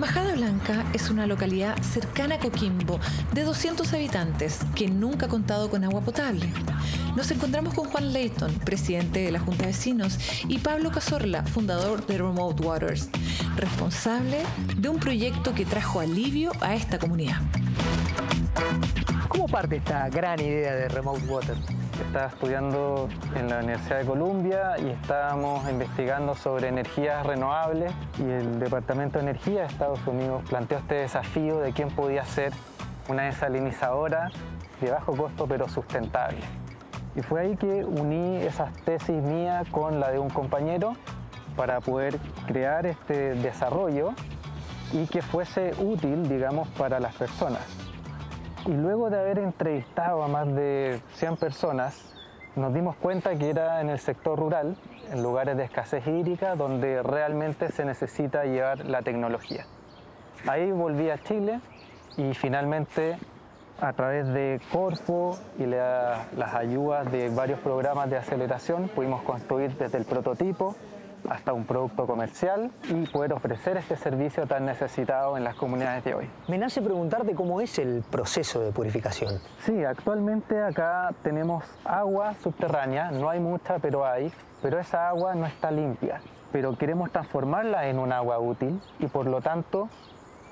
Majada Blanca es una localidad cercana a Coquimbo de 200 habitantes que nunca ha contado con agua potable. Nos encontramos con Juan Leighton, presidente de la Junta de Vecinos, y Pablo Cazorla, fundador de Remote Waters, responsable de un proyecto que trajo alivio a esta comunidad. ¿Cómo parte esta gran idea de Remote Waters? Estaba estudiando en la Universidad de Columbia y estábamos investigando sobre energías renovables y el Departamento de Energía de Estados Unidos planteó este desafío de quién podía ser una desalinizadora de bajo costo pero sustentable. Y fue ahí que uní esas tesis mías con la de un compañero para poder crear este desarrollo y que fuese útil, digamos, para las personas. Y luego de haber entrevistado a más de 100 personas, nos dimos cuenta que era en el sector rural, en lugares de escasez hídrica, donde realmente se necesita llevar la tecnología. Ahí volví a Chile y finalmente a través de Corfo y las ayudas de varios programas de aceleración pudimos construir desde el prototipo hasta un producto comercial y poder ofrecer este servicio tan necesitado en las comunidades de hoy. Me nace preguntarte cómo es el proceso de purificación. Sí, actualmente acá tenemos agua subterránea, no hay mucha, pero hay, pero esa agua no está limpia. Pero queremos transformarla en un agua útil y por lo tanto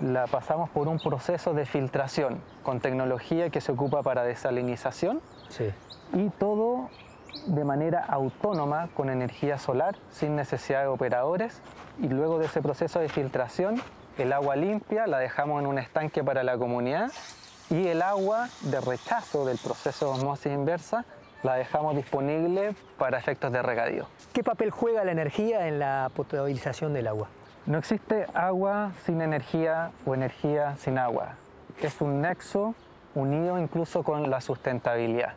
la pasamos por un proceso de filtración con tecnología que se ocupa para desalinización sí. y todo de manera autónoma con energía solar sin necesidad de operadores y luego de ese proceso de filtración el agua limpia la dejamos en un estanque para la comunidad y el agua de rechazo del proceso de osmosis inversa la dejamos disponible para efectos de regadío. ¿Qué papel juega la energía en la potabilización del agua? No existe agua sin energía o energía sin agua. Es un nexo unido incluso con la sustentabilidad.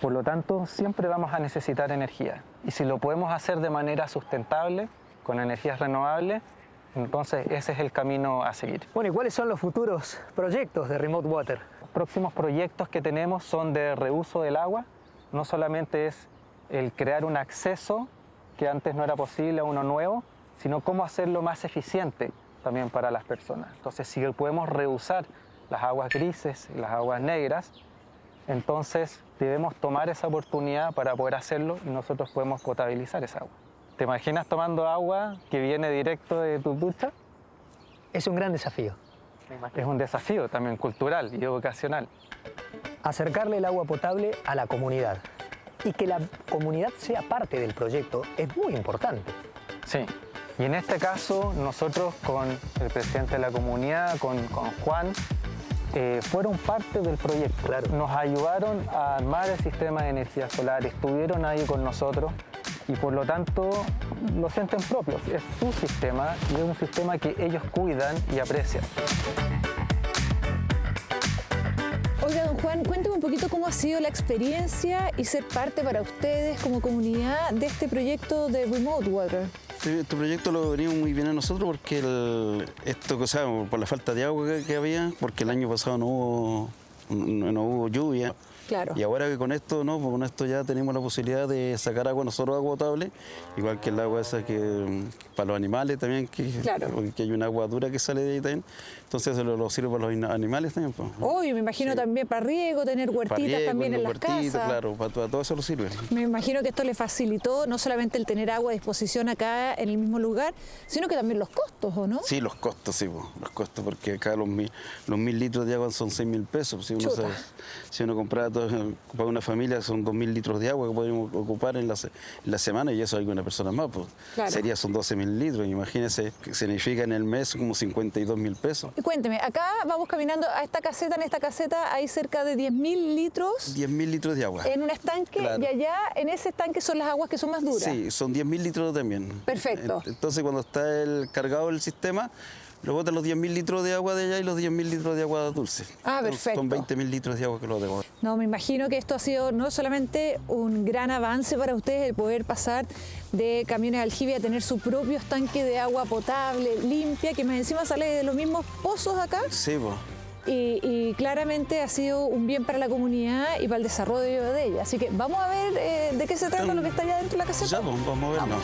Por lo tanto, siempre vamos a necesitar energía. Y si lo podemos hacer de manera sustentable, con energías renovables, entonces ese es el camino a seguir. Bueno, ¿y cuáles son los futuros proyectos de Remote Water? Los próximos proyectos que tenemos son de reuso del agua. No solamente es el crear un acceso que antes no era posible a uno nuevo, sino cómo hacerlo más eficiente también para las personas. Entonces, si podemos reusar las aguas grises y las aguas negras, entonces debemos tomar esa oportunidad para poder hacerlo y nosotros podemos potabilizar esa agua. ¿Te imaginas tomando agua que viene directo de tu ducha? Es un gran desafío. Es un desafío también cultural y vocacional. Acercarle el agua potable a la comunidad y que la comunidad sea parte del proyecto es muy importante. Sí, y en este caso nosotros con el presidente de la comunidad, con, con Juan, eh, fueron parte del proyecto. Nos ayudaron a armar el sistema de energía solar, estuvieron ahí con nosotros y por lo tanto lo sienten propios. Es su sistema y es un sistema que ellos cuidan y aprecian. Oiga, don Juan, cuénteme un poquito cómo ha sido la experiencia y ser parte para ustedes como comunidad de este proyecto de Remote Water. Este, este, proyecto lo venimos muy bien a nosotros porque esto, o sea, por la falta de agua que, había, porque el año pasado no hubo, no hubo lluvia. Y ahora que con esto, no, pues con esto ya tenemos la posibilidad de sacar agua nosotros agua potable, igual que el agua esa que mm, para los animales también, que, que hay una agua dura que sale de ahí también. Entonces eso lo, sirve para los animales también. Pues. Me imagino también para riego, tener huertitas también en las casas. Claro, para todo, eso lo sirve. Me imagino que esto le facilitó no solamente el tener agua a disposición acá en el mismo lugar, sino que también los costos, ¿o no? Sí, los costos, sí, pues, los costos, porque acá los mil, los mil litros de agua son seis mil pesos. Si uno, si uno comprara para una familia son 2.000 litros de agua que podemos ocupar en la, semana y eso hay una persona más. Pues. Sería son 12.000 litros. Imagínense que significa en el mes como 52.000 pesos. Y cuénteme, acá vamos caminando a esta caseta, en esta caseta hay cerca de 10.000 litros. 10.000 litros de agua. En un estanque y allá en ese estanque son las aguas que son más duras. Sí, son 10.000 litros también. Perfecto. Entonces cuando está el cargado el sistema, lo botan los 10.000 litros de agua de allá y los 10.000 litros de agua dulce. Ah, perfecto. Son 20.000 litros de agua que lo debo. No, me imagino que esto ha sido no solamente un gran avance para ustedes el poder pasar de camiones aljibia a tener su propio estanque de agua potable, limpia, que más encima sale de los mismos pozos acá. Sí, pues. Y, claramente ha sido un bien para la comunidad y para el desarrollo de ella. Así que vamos a ver eh, de qué se trata lo que está allá dentro de la caseta. Ya, vamos a verlo.